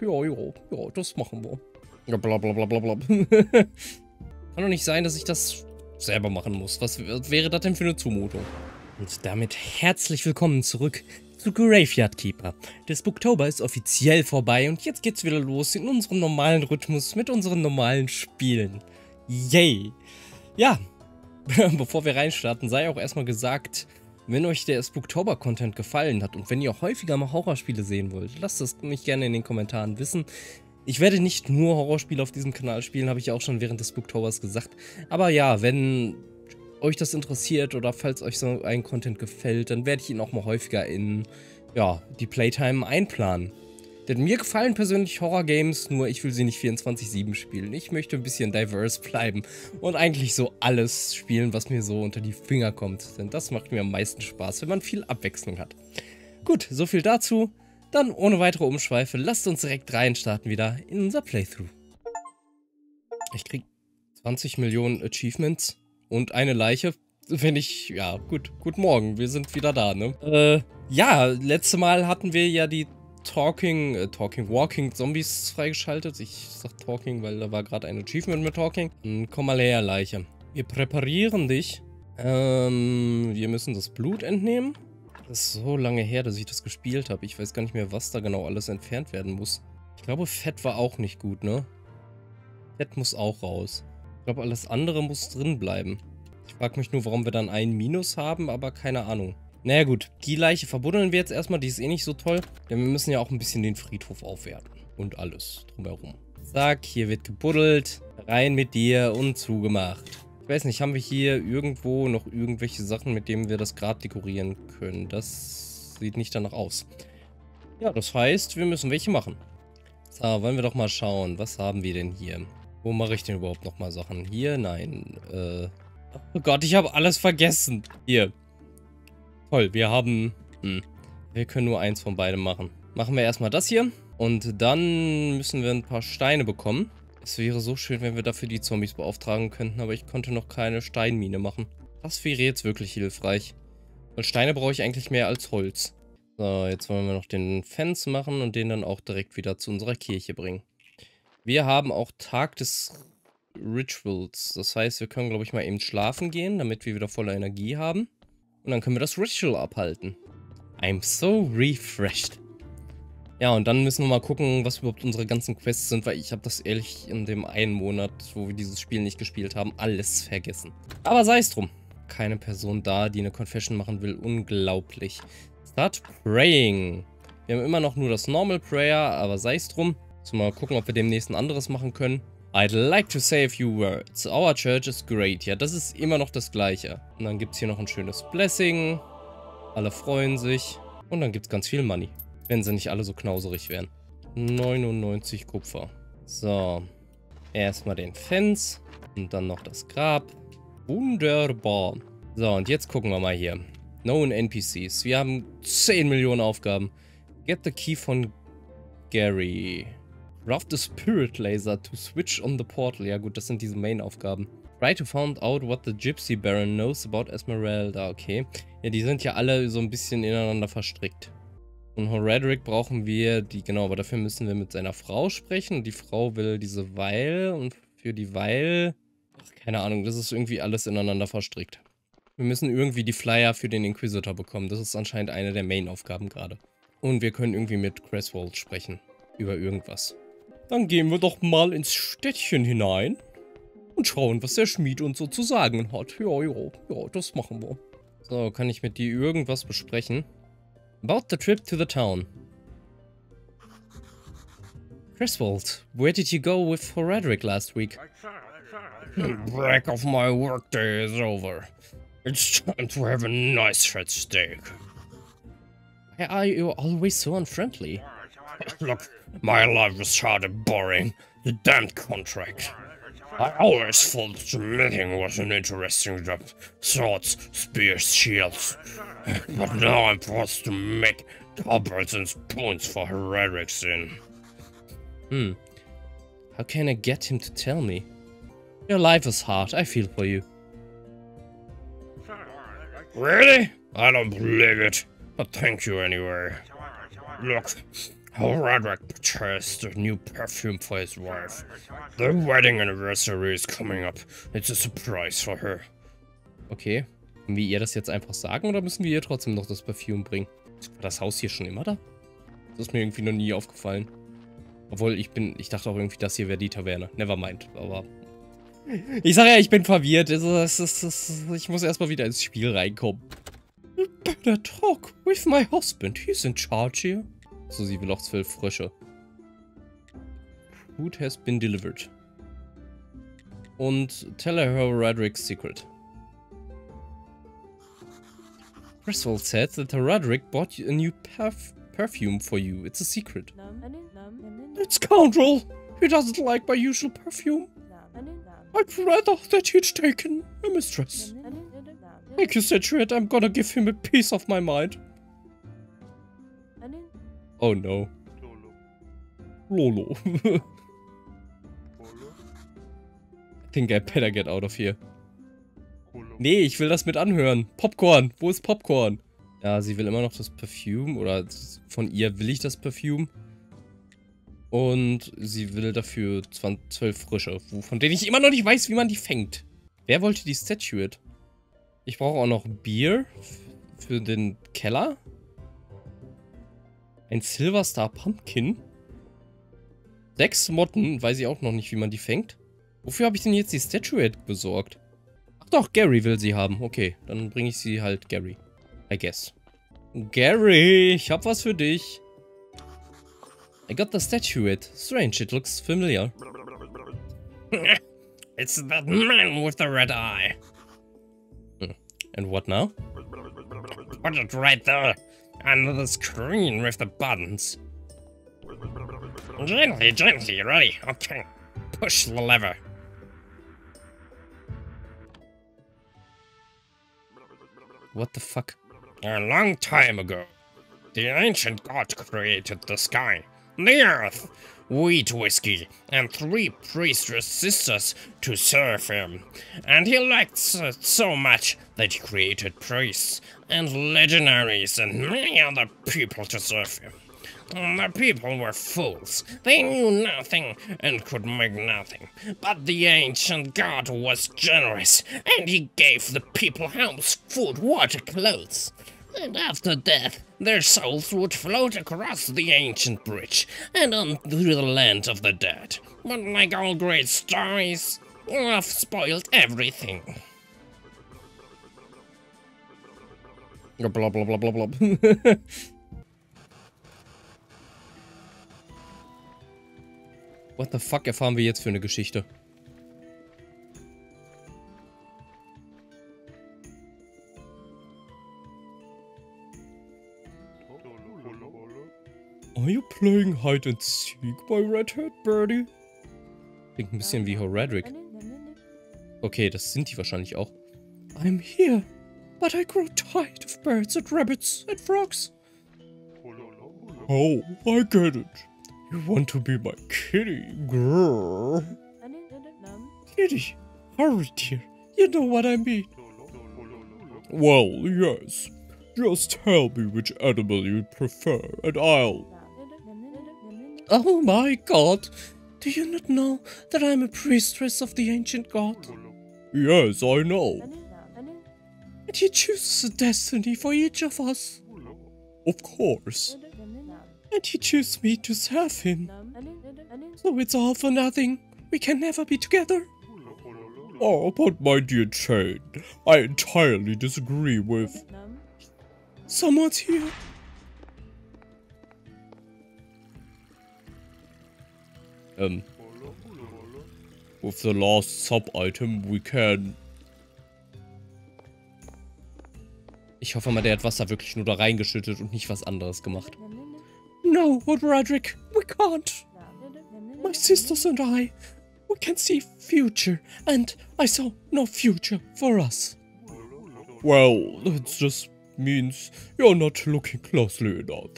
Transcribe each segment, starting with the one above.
Ja, ja, ja, das machen wir. Ja, bla bla bla bla bla. Kann doch nicht sein, dass ich das selber machen muss. Was wäre das denn für eine Zumutung? Und damit herzlich willkommen zurück zu Graveyard Keeper. Der Spooktober ist offiziell vorbei und jetzt geht's wieder los in unserem normalen Rhythmus mit unseren normalen Spielen. Yay! Ja, bevor wir reinstarten, sei auch erstmal gesagt, wenn euch der Spooktober-Content gefallen hat und wenn ihr häufiger mal Horrorspiele sehen wollt, lasst es mich gerne in den Kommentaren wissen. Ich werde nicht nur Horrorspiele auf diesem Kanal spielen, habe ich auch schon während des Spooktobers gesagt. Aber ja, wenn euch das interessiert oder falls euch so ein Content gefällt, dann werde ich ihn auch mal häufiger in ja, die Playtime einplanen. Denn mir gefallen persönlich Horror-Games, nur ich will sie nicht 24-7 spielen. Ich möchte ein bisschen diverse bleiben und eigentlich so alles spielen, was mir so unter die Finger kommt. Denn das macht mir am meisten Spaß, wenn man viel Abwechslung hat. Gut, so viel dazu. Dann ohne weitere Umschweife, lasst uns direkt reinstarten wieder in unser Playthrough. Ich krieg 20 Millionen Achievements und eine Leiche. Wenn ich, ja, gut, guten Morgen, wir sind wieder da, ne? Äh, ja, letzte Mal hatten wir ja die Talking, äh, Talking, Walking Zombies freigeschaltet. Ich sag Talking, weil da war gerade ein Achievement mit Talking. Komm mal her, Leiche. Wir präparieren dich. Ähm, wir müssen das Blut entnehmen. Das ist so lange her, dass ich das gespielt habe. Ich weiß gar nicht mehr, was da genau alles entfernt werden muss. Ich glaube, Fett war auch nicht gut, ne? Fett muss auch raus. Ich glaube, alles andere muss drin bleiben. Ich frage mich nur, warum wir dann einen Minus haben, aber keine Ahnung. Naja gut, die Leiche verbuddeln wir jetzt erstmal, die ist eh nicht so toll. Denn wir müssen ja auch ein bisschen den Friedhof aufwerten. Und alles drumherum. Zack, hier wird gebuddelt. Rein mit dir und zugemacht. Ich weiß nicht, haben wir hier irgendwo noch irgendwelche Sachen, mit denen wir das Grab dekorieren können? Das sieht nicht danach aus. Ja, das heißt, wir müssen welche machen. So, wollen wir doch mal schauen. Was haben wir denn hier? Wo mache ich denn überhaupt nochmal Sachen? Hier? Nein. Äh... Oh Gott, ich habe alles vergessen. Hier. Toll, wir haben... Hm, wir können nur eins von beidem machen. Machen wir erstmal das hier. Und dann müssen wir ein paar Steine bekommen. Es wäre so schön, wenn wir dafür die Zombies beauftragen könnten, aber ich konnte noch keine Steinmine machen. Das wäre jetzt wirklich hilfreich. Weil Steine brauche ich eigentlich mehr als Holz. So, jetzt wollen wir noch den Fans machen und den dann auch direkt wieder zu unserer Kirche bringen. Wir haben auch Tag des Rituals. Das heißt, wir können, glaube ich, mal eben schlafen gehen, damit wir wieder voller Energie haben. Und dann können wir das Ritual abhalten. I'm so refreshed. Ja, und dann müssen wir mal gucken, was überhaupt unsere ganzen Quests sind, weil ich habe das ehrlich in dem einen Monat, wo wir dieses Spiel nicht gespielt haben, alles vergessen. Aber sei es drum. Keine Person da, die eine Confession machen will. Unglaublich. Start praying. Wir haben immer noch nur das Normal Prayer, aber sei es drum. Mal gucken, ob wir demnächst ein anderes machen können. I'd like to say a few words. Our church is great. Ja, das ist immer noch das Gleiche. Und dann gibt es hier noch ein schönes Blessing. Alle freuen sich. Und dann gibt es ganz viel Money. Wenn sie nicht alle so knauserig wären. 99 Kupfer. So. Erstmal den Fens. Und dann noch das Grab. Wunderbar. So, und jetzt gucken wir mal hier. Known NPCs. Wir haben 10 Millionen Aufgaben. Get the key von Gary. Craft the Spirit Laser to switch on the portal. Ja gut, das sind diese Main-Aufgaben. Try to find out what the Gypsy Baron knows about Esmeralda. Okay. Ja, die sind ja alle so ein bisschen ineinander verstrickt. Und Horadric brauchen wir die, genau, aber dafür müssen wir mit seiner Frau sprechen. Und die Frau will diese Weil und für die Weil... Ach, keine Ahnung, das ist irgendwie alles ineinander verstrickt. Wir müssen irgendwie die Flyer für den Inquisitor bekommen. Das ist anscheinend eine der Main-Aufgaben gerade. Und wir können irgendwie mit Cresswald sprechen. Über irgendwas. Dann gehen wir doch mal ins Städtchen hinein und schauen, was der Schmied uns so zu sagen hat. Ja, ja, ja, das machen wir. So, kann ich mit dir irgendwas besprechen? About the trip to the town. Griswold, where did you go with Horadric last week? The break of my workday is over. It's time to have a nice fat steak. Why are you always so unfriendly? Look, my life was hard and boring. The damned contract. I always thought smithing was an interesting job. Swords, spears, shields. But now I'm forced to make halberds and spoons for Hereric's sin. Hmm. How can I get him to tell me? Your life is hard, I feel for you. Really? I don't believe it. But thank you anyway. Look, Roderick purchased a new perfume for his wife. Their wedding anniversary is coming up. It's a surprise for her. Okay. Können wir ihr das jetzt einfach sagen oder müssen wir ihr trotzdem noch das Parfüm bringen? War das Haus hier schon immer da? Das ist mir irgendwie noch nie aufgefallen. Obwohl, ich bin, ich dachte auch irgendwie, das hier wäre die Taverne. Nevermind, aber... Ich sage ja, ich bin verwirrt. Das ist, das ist, ich muss erstmal wieder ins Spiel reinkommen. You better talk with my husband. He's in charge here. Will auch zwölf Frösche. Food has been delivered. Und tell her Roderick's secret. Griswold said that Roderick bought a new perf perfume for you. It's a secret. That scoundrel! He doesn't like my usual perfume. I'd rather that he'd taken a mistress. Thank you, Statuette. I'm gonna give him a piece of my mind. Oh no. Lolo. I think I better get out of here. Nee, ich will das mit anhören. Popcorn. Wo ist Popcorn? Ja, sie will immer noch das Perfume. Oder von ihr will ich das Perfume. Und sie will dafür 20, 12 Frische. Von denen ich immer noch nicht weiß, wie man die fängt. Wer wollte die Statuette? Ich brauche auch noch Bier. Für den Keller. Ein Silver Star Pumpkin. Sechs Motten. Weiß ich auch noch nicht, wie man die fängt. Wofür habe ich denn jetzt die Statuette besorgt? Doch, Gary will sie haben. Okay, dann bringe ich sie halt Gary. I guess. Gary, ich hab was für dich. I got the statuette. Strange, it looks familiar. it's that man with the red eye. Hmm. And what now? Put it right there, under the screen with the buttons. Gently, gently, ready? Okay. Push the lever. What the fuck? A long time ago, the ancient god created the sky, the earth, wheat whiskey, and three priestess sisters to serve him. And he liked it so much that he created priests and legionaries and many other people to serve him. The people were fools. They knew nothing and could make nothing. But the ancient god was generous, and he gave the people house, food, water, clothes. And after death, their souls would float across the ancient bridge and on through the land of the dead. But like all great stories, I've spoiled everything. Blah. What the fuck erfahren wir jetzt für eine Geschichte? Are you playing hide and seek by Redhead Birdie? Klingt ein bisschen wie Horadric. Okay, das sind die wahrscheinlich auch. I'm here, but I grow tired of birds and rabbits and frogs. Oh, I get it. You want to be my kitty, girl. Kitty, hurry dear, you know what I mean. Well, yes. Just tell me which animal you prefer and I'll... Oh my god! Do you not know that I'm a priestess of the ancient god? Yes, I know. He chooses a destiny for each of us. Of course. And he chose me to serve him. So it's all for nothing. We can never be together. Oh, but my dear Jane, I entirely disagree with... Someone's here. Um, with the last sub-item, we can... Ich hoffe mal, der hat Wasser wirklich nur da reingeschüttet und nicht was anderes gemacht. No, Roderick, we can't. My sisters and I, we can see future, and I saw no future for us. Well, that just means you're not looking closely enough.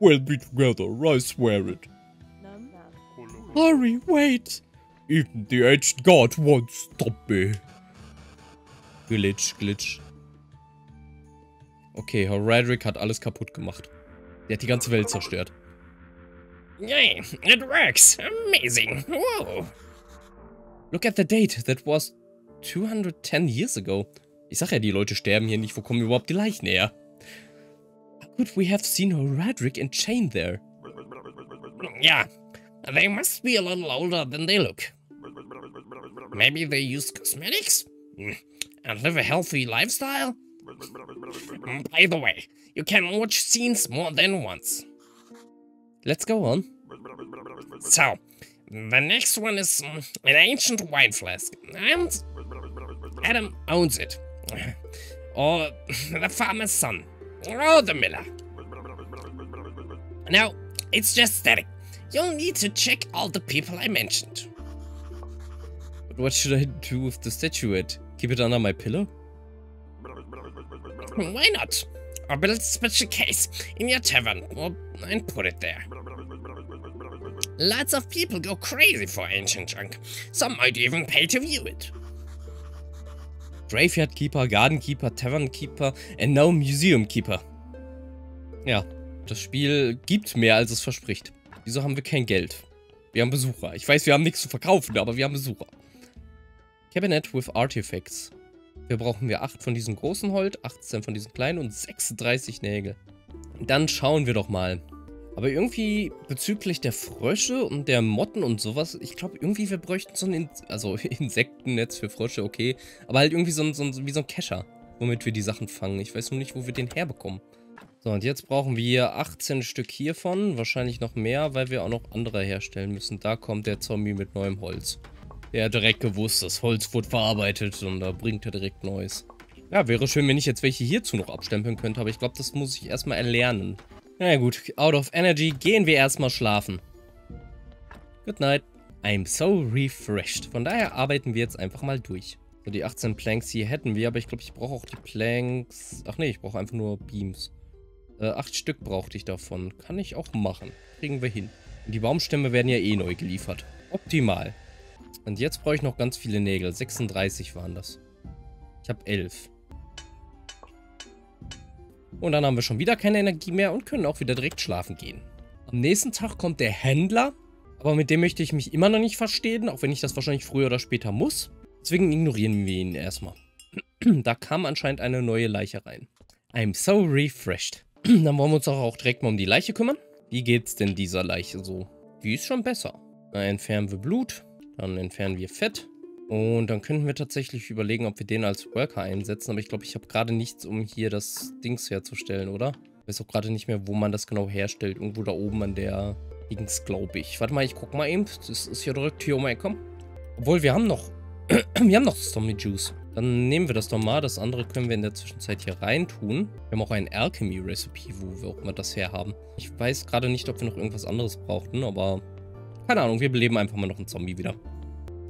We'll be together, I swear it. Hurry, wait! Even the ancient god won't stop me. Glitch, glitch. Okay, Horadric hat alles kaputt gemacht. Der hat die ganze Welt zerstört. Yay, it works. Amazing. Whoa. Look at the date. That was 210 years ago. Ich sag ja, die Leute sterben hier nicht. Wo kommen überhaupt die Leichen her? How could we have seen Horadric and Chain there? Yeah, they must be a little older than they look. Maybe they use cosmetics? Mm, And live a healthy lifestyle? By the way, you can watch scenes more than once. Let's go on. So, the next one is mm, an ancient wine flask, and Adam owns it. Or the farmer's son, or the miller. Now, it's just static. You'll need to check all the people I mentioned. But what should I do with the statuette? Keep it under my pillow? Why not? Or build a special case in your tavern and put it there. Lots of people go crazy for ancient junk. Some might even pay to view it. Graveyard Keeper, Garden Keeper, Tavern Keeper and now Museum Keeper. Ja, das Spiel gibt mehr, als es verspricht. Wieso haben wir kein Geld? Wir haben Besucher. Ich weiß, wir haben nichts zu verkaufen, aber wir haben Besucher. Cabinet with Artifacts. Hier brauchen wir 8 von diesem großen Holz, 18 von diesen kleinen und 36 Nägel. Dann schauen wir doch mal. Aber irgendwie bezüglich der Frösche und der Motten und sowas, ich glaube irgendwie wir bräuchten so ein In also Insektennetz für Frösche, okay. Aber halt irgendwie so ein, so ein, wie so ein Kescher, womit wir die Sachen fangen. Ich weiß nur nicht, wo wir den herbekommen. So, und jetzt brauchen wir 18 Stück hiervon, wahrscheinlich noch mehr, weil wir auch noch andere herstellen müssen. Da kommt der Zombie mit neuem Holz. Der hat direkt gewusst, das Holz wurde verarbeitet und da bringt er direkt Neues. Ja, wäre schön, wenn ich jetzt welche hierzu noch abstempeln könnte, aber ich glaube, das muss ich erstmal erlernen. Na ja, gut, out of energy, gehen wir erstmal schlafen. Good night. I'm so refreshed. Von daher arbeiten wir jetzt einfach mal durch. So, die 18 Planks hier hätten wir, aber ich glaube, ich brauche auch die Planks... Ach nee, ich brauche einfach nur Beams. Äh, acht Stück brauchte ich davon. Kann ich auch machen. Kriegen wir hin. Und die Baumstämme werden ja eh neu geliefert. Optimal. Und jetzt brauche ich noch ganz viele Nägel. 36 waren das. Ich habe 11. Und dann haben wir schon wieder keine Energie mehr und können auch wieder direkt schlafen gehen. Am nächsten Tag kommt der Händler. Aber mit dem möchte ich mich immer noch nicht verstehen, auch wenn ich das wahrscheinlich früher oder später muss. Deswegen ignorieren wir ihn erstmal. da kam anscheinend eine neue Leiche rein. I'm so refreshed. Dann wollen wir uns auch direkt mal um die Leiche kümmern. Wie geht's denn dieser Leiche so? Die ist schon besser. Entfernen wir Blut. Dann entfernen wir Fett. Und dann könnten wir tatsächlich überlegen, ob wir den als Worker einsetzen. Aber ich glaube, ich habe gerade nichts, um hier das Dings herzustellen, oder? Ich weiß auch gerade nicht mehr, wo man das genau herstellt. Irgendwo da oben an der Dings, glaube ich. Warte mal, ich guck mal eben. Das ist hier direkt hier um die. Obwohl, wir haben noch... wir haben noch Zombie Juice. Dann nehmen wir das doch mal. Das andere können wir in der Zwischenzeit hier reintun. Wir haben auch ein Alchemy-Recipe, wo wir auch immer das herhaben. Ich weiß gerade nicht, ob wir noch irgendwas anderes brauchten, aber... Keine Ahnung, wir beleben einfach mal noch einen Zombie wieder.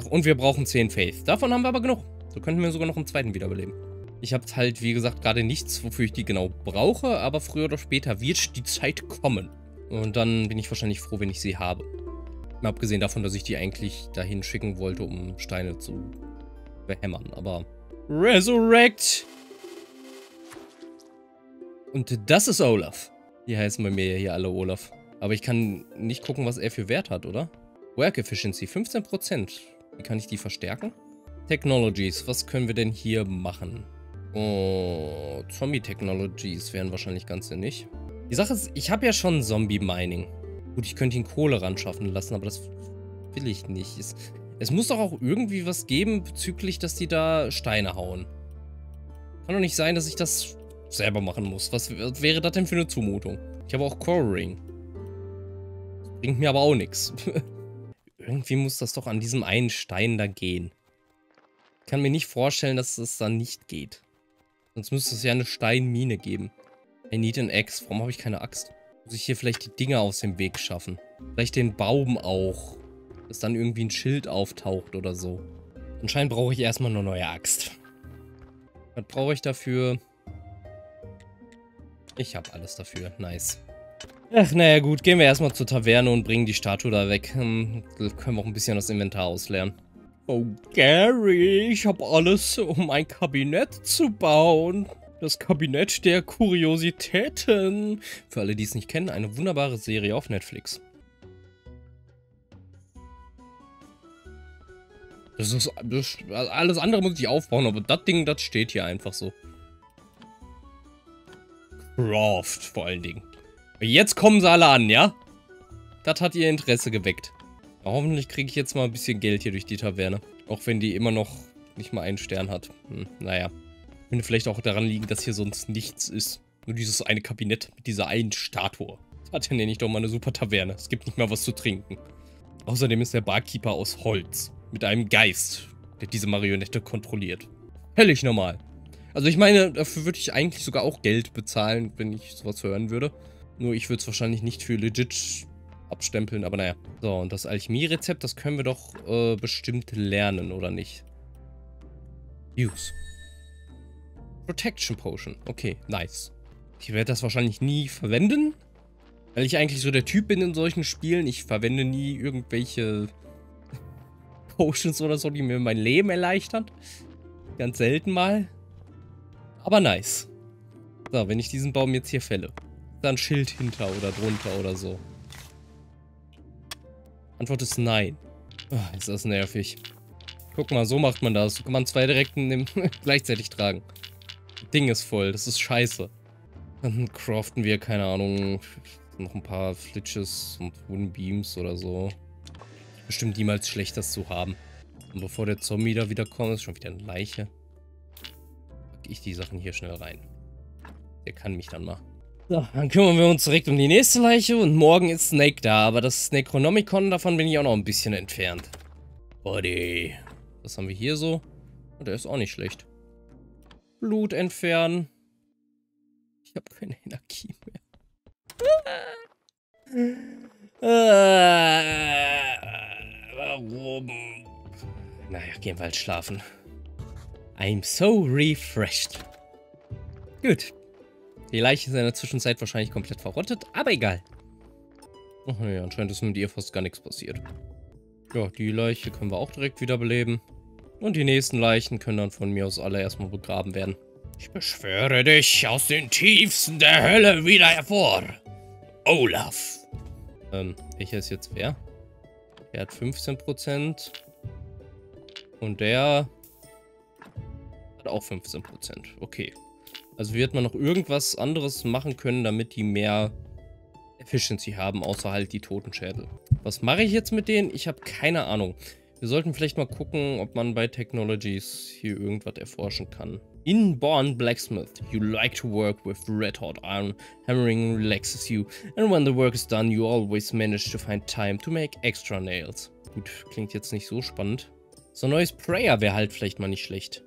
Ach, und wir brauchen 10 Faith. Davon haben wir aber genug. So könnten wir sogar noch einen zweiten wiederbeleben. Ich habe halt, wie gesagt, gerade nichts, wofür ich die genau brauche, aber früher oder später wird die Zeit kommen. Und dann bin ich wahrscheinlich froh, wenn ich sie habe. Mal abgesehen davon, dass ich die eigentlich dahin schicken wollte, um Steine zu behämmern, aber... Resurrect! Und das ist Olaf. Die heißen bei mir ja hier alle Olaf. Aber ich kann nicht gucken, was er für Wert hat, oder? Work Efficiency, 15%. Wie kann ich die verstärken? Technologies, was können wir denn hier machen? Oh, Zombie Technologies wären wahrscheinlich ganz nicht. Die Sache ist, ich habe ja schon Zombie Mining. Gut, ich könnte ihn Kohle ran schaffen lassen, aber das will ich nicht. Es, es muss doch auch irgendwie was geben bezüglich, dass die da Steine hauen. Kann doch nicht sein, dass ich das selber machen muss. Was wäre das denn für eine Zumutung? Ich habe auch Core Ring. Bringt mir aber auch nichts. irgendwie muss das doch an diesem einen Stein da gehen. Ich kann mir nicht vorstellen, dass das dann nicht geht. Sonst müsste es ja eine Steinmine geben. I need an axe. Warum habe ich keine Axt? Muss ich hier vielleicht die Dinger aus dem Weg schaffen? Vielleicht den Baum auch. Dass dann irgendwie ein Schild auftaucht oder so. Anscheinend brauche ich erstmal eine neue Axt. Was brauche ich dafür? Ich habe alles dafür. Nice. Ach, naja gut, gehen wir erstmal zur Taverne und bringen die Statue da weg. Hm, können wir auch ein bisschen das Inventar ausleeren. Oh, Gary, ich habe alles, um ein Kabinett zu bauen. Das Kabinett der Kuriositäten. Für alle, die es nicht kennen, eine wunderbare Serie auf Netflix. Das ist, das, alles andere muss ich aufbauen, aber das Ding, das steht hier einfach so. Craft, vor allen Dingen. Jetzt kommen sie alle an, ja? Das hat ihr Interesse geweckt. Ja, hoffentlich kriege ich jetzt mal ein bisschen Geld hier durch die Taverne. Auch wenn die immer noch nicht mal einen Stern hat. Hm, naja. Könnte vielleicht auch daran liegen, dass hier sonst nichts ist. Nur dieses eine Kabinett mit dieser einen Statue. Das nenne ich doch mal eine super Taverne. Es gibt nicht mal was zu trinken. Außerdem ist der Barkeeper aus Holz. Mit einem Geist, der diese Marionette kontrolliert. Hellig normal. Also ich meine, dafür würde ich eigentlich sogar auch Geld bezahlen, wenn ich sowas hören würde. Nur ich würde es wahrscheinlich nicht für legit abstempeln, aber naja. So, und das Alchemie-Rezept, das können wir doch äh, bestimmt lernen, oder nicht? Use. Protection Potion. Okay, nice. Ich werde das wahrscheinlich nie verwenden, weil ich eigentlich so der Typ bin in solchen Spielen. Ich verwende nie irgendwelche Potions oder so, die mir mein Leben erleichtern. Ganz selten mal. Aber nice. So, wenn ich diesen Baum jetzt hier fälle. Dann Schild hinter oder drunter oder so. Antwort ist nein. Oh, ist das nervig. Guck mal, so macht man das. So kann man zwei Direkten gleichzeitig tragen. Das Ding ist voll, das ist scheiße. Dann craften wir, keine Ahnung, noch ein paar Flitches und Wooden oder so. Bestimmt niemals schlecht, das zu haben. Und bevor der Zombie da wieder kommt, ist schon wieder eine Leiche. Pack ich die Sachen hier schnell rein. Der kann mich dann mal. So, dann kümmern wir uns direkt um die nächste Leiche und morgen ist Snake da, aber das Necronomicon, davon bin ich auch noch ein bisschen entfernt. Body. Was haben wir hier so? Oh, der ist auch nicht schlecht. Blut entfernen. Ich habe keine Energie mehr. warum? Naja, gehen wir halt schlafen. I'm so refreshed. Gut, die Leiche ist in der Zwischenzeit wahrscheinlich komplett verrottet, aber egal. Ach ja, anscheinend ist mit ihr fast gar nichts passiert. Ja, die Leiche können wir auch direkt wiederbeleben. Und die nächsten Leichen können dann von mir aus alle erstmal begraben werden. Ich beschwöre dich aus den Tiefsten der Hölle wieder hervor. Olaf. Ähm, welcher ist jetzt wer? Der hat 15%. Und der hat auch 15%. Okay. Also wird man noch irgendwas anderes machen können, damit die mehr Efficiency haben, außer halt die Totenschädel. Was mache ich jetzt mit denen? Ich habe keine Ahnung. Wir sollten vielleicht mal gucken, ob man bei Technologies hier irgendwas erforschen kann. Inborn Blacksmith. You like to work with red hot iron. Hammering relaxes you. And when the work is done, you always manage to find time to make extra nails. Gut, klingt jetzt nicht so spannend. So ein neues Prayer wäre halt vielleicht mal nicht schlecht.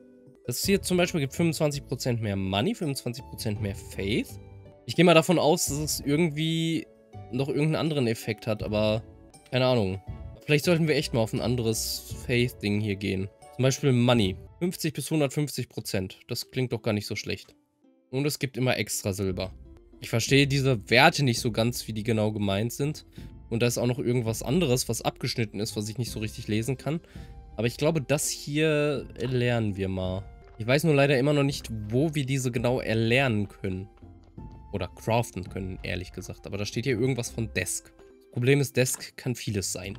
Das hier zum Beispiel gibt 25% mehr Money, 25% mehr Faith. Ich gehe mal davon aus, dass es irgendwie noch irgendeinen anderen Effekt hat, aber keine Ahnung. Vielleicht sollten wir echt mal auf ein anderes Faith-Ding hier gehen. Zum Beispiel Money. 50 bis 150% Das klingt doch gar nicht so schlecht. Und es gibt immer extra Silber. Ich verstehe diese Werte nicht so ganz, wie die genau gemeint sind. Und da ist auch noch irgendwas anderes, was abgeschnitten ist, was ich nicht so richtig lesen kann. Aber ich glaube, das hier erlernen wir mal. Ich weiß nur leider immer noch nicht, wo wir diese genau erlernen können. Oder craften können, ehrlich gesagt. Aber da steht hier irgendwas von Desk. Problem ist, Desk kann vieles sein.